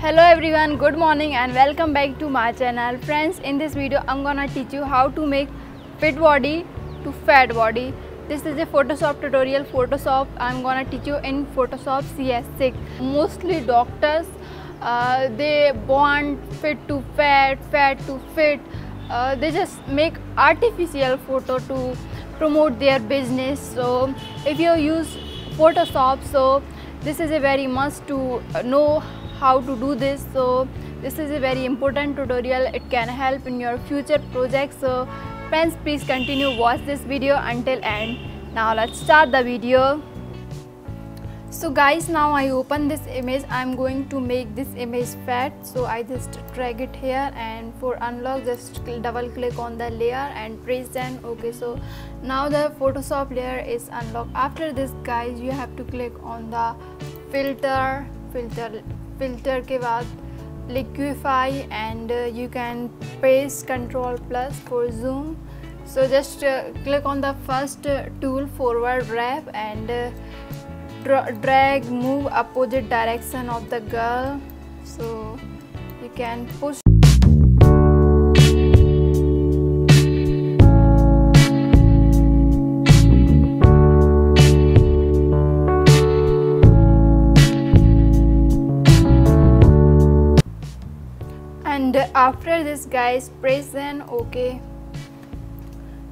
hello everyone good morning and welcome back to my channel. Friends in this video i'm gonna teach you how to make fit body to fat body. This is a photoshop tutorial photoshop. I'm gonna teach you in photoshop cs6 mostly doctors uh, they want fit to fat fat to fit. Uh, they just make artificial photo to promote their business. So if you use photoshop so this is a very must to know how to do this. So this is a very important tutorial. It can help in your future projects. So friends please continue watch this video until end. Now let's start the video. So guys now i open this image. I'm going to make this image fat. So i just drag it here and for unlock just double click on the layer and press then. Okay so now the photoshop layer is unlocked. After this guys you have to click on the filter filter filter के बाद liquify and you can press control plus for zoom so just click on the first tool forward warp and drag move opposite direction of the girl so you can push and after this guys press then ok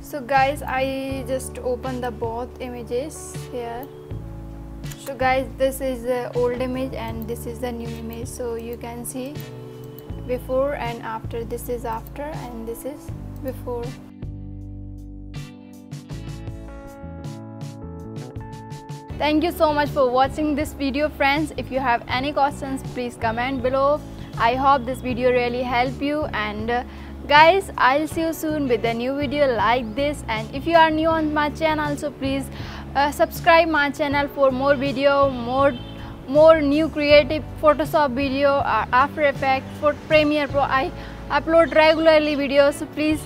so guys i just open the both images here. So guys this is the old image and this is the new image. So you can see before and after. This is after and this is before. Thank you so much for watching this video friends. If you have any questions please comment below I hope this video really helped you and uh, guys I'll see you soon with a new video like this. And if you are new on my channel so please uh, subscribe my channel for more video more more new creative Photoshop video uh, After Effects for Premiere Pro. I upload regularly videos so please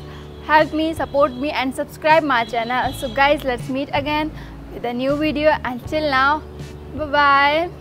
help me support me and subscribe my channel. So guys let's meet again with a new video. Until now bye bye